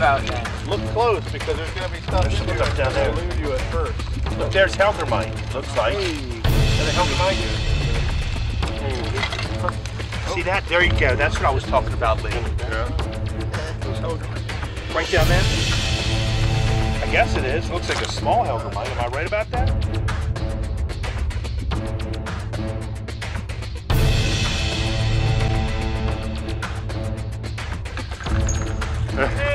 about that. Look close because there's going to be stuff There's in some here stuff down that'll there. elude you at first. Look, there's Hellgrammite, looks like. And the Hellgrammite See that? There you go. That's what I was talking about, Lee. Yeah. Right down there? I guess it is. Looks like a small Hellgrammite. Am I right about that? Very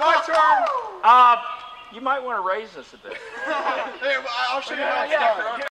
My turn. Uh, you might want to raise this a bit. Here, I'll show you how it's done.